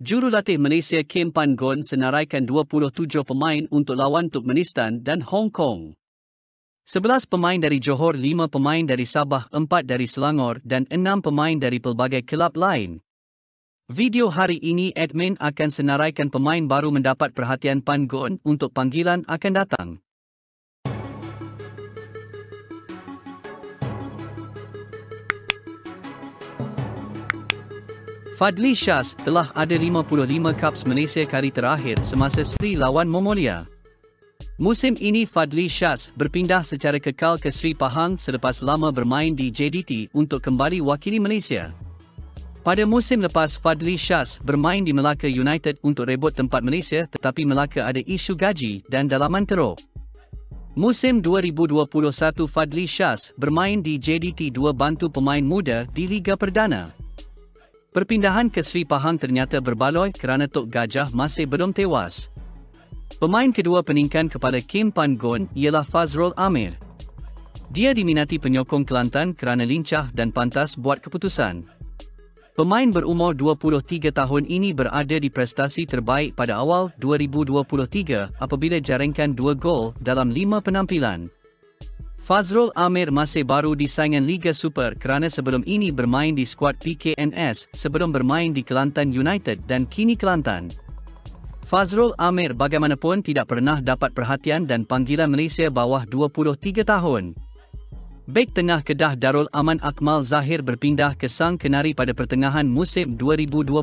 Jurulatih Malaysia Kim Pan Gon senaraikan 27 pemain untuk lawan Turkmenistan dan Hong Kong. 11 pemain dari Johor, 5 pemain dari Sabah, 4 dari Selangor dan 6 pemain dari pelbagai kelab lain. Video hari ini admin akan senaraikan pemain baru mendapat perhatian Pan Gon untuk panggilan akan datang. Fadli Shas telah ada 55 Cups Malaysia kali terakhir semasa Sri lawan Mongolia. Musim ini Fadli Shas berpindah secara kekal ke Sri Pahang selepas lama bermain di JDT untuk kembali wakili Malaysia. Pada musim lepas Fadli Shas bermain di Melaka United untuk rebut tempat Malaysia tetapi Melaka ada isu gaji dan dalaman teruk. Musim 2021 Fadli Shas bermain di JDT dua bantu pemain muda di Liga Perdana. Perpindahan ke Sri Pahang ternyata berbaloi kerana Tok Gajah masih belum tewas. Pemain kedua peningkan kepada Kim Pan Gon ialah Fazrul Amir. Dia diminati penyokong Kelantan kerana lincah dan pantas buat keputusan. Pemain berumur 23 tahun ini berada di prestasi terbaik pada awal 2023 apabila jaringkan dua gol dalam lima penampilan. Fazrul Amir masih baru di saingan Liga Super kerana sebelum ini bermain di skuad PKNS sebelum bermain di Kelantan United dan kini Kelantan. Fazrul Amir bagaimanapun tidak pernah dapat perhatian dan panggilan Malaysia bawah 23 tahun. Bek tengah Kedah Darul Aman Akmal Zahir berpindah ke Sang Kenari pada pertengahan musim 2022.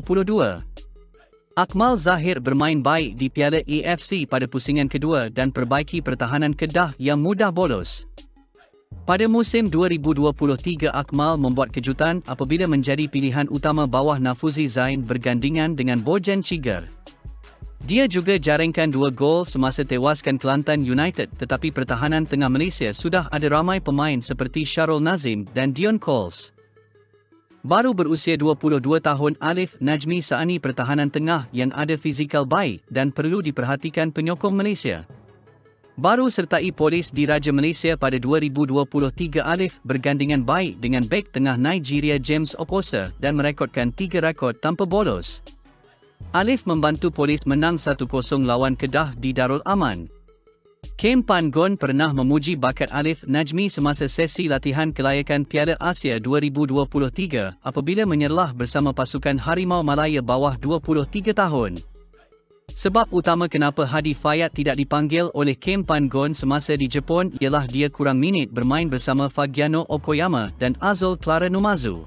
Akmal Zahir bermain baik di Piala AFC pada pusingan kedua dan perbaiki pertahanan Kedah yang mudah bolos. Pada musim 2023 Akmal membuat kejutan apabila menjadi pilihan utama bawah Nafuzi Zain bergandingan dengan Bojan Cigar. Dia juga jaringkan dua gol semasa tewaskan Kelantan United tetapi pertahanan tengah Malaysia sudah ada ramai pemain seperti Syarul Nazim dan Dion Coles. Baru berusia 22 tahun Alif Najmi Saani pertahanan tengah yang ada fizikal baik dan perlu diperhatikan penyokong Malaysia. Baru sertai polis di Raja Malaysia pada 2023 Alif bergandingan baik dengan bek tengah Nigeria James Oposa dan merekodkan tiga rekod tanpa bolos. Alif membantu polis menang 1-0 lawan Kedah di Darul Aman. Kem Pan Gon pernah memuji bakat Alif Najmi semasa sesi latihan kelayakan Piala Asia 2023 apabila menyerlah bersama pasukan Harimau Malaya bawah 23 tahun. Sebab utama kenapa Hadi Fayat tidak dipanggil oleh Kim Pan Gon semasa di Jepun ialah dia kurang minit bermain bersama Fagiano Okoyama dan Azul Clara Numazu.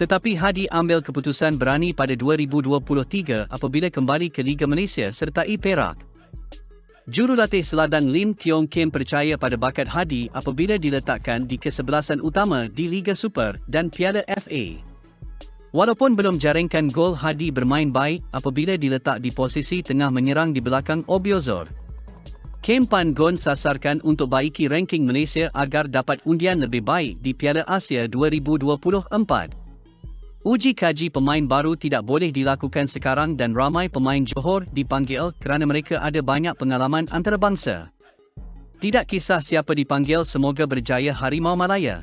Tetapi Hadi ambil keputusan berani pada 2023 apabila kembali ke Liga Malaysia sertai Perak. Jurulatih seladan Lim Tiong Kim percaya pada bakat Hadi apabila diletakkan di kesebelasan utama di Liga Super dan Piala FA. Walaupun belum jaringkan gol Hadi bermain baik apabila diletak di posisi tengah menyerang di belakang Obiozor. Kem Pan Gon sasarkan untuk baiki ranking Malaysia agar dapat undian lebih baik di Piala Asia 2024. Uji kaji pemain baru tidak boleh dilakukan sekarang dan ramai pemain Johor dipanggil kerana mereka ada banyak pengalaman antarabangsa. Tidak kisah siapa dipanggil semoga berjaya Harimau Malaya.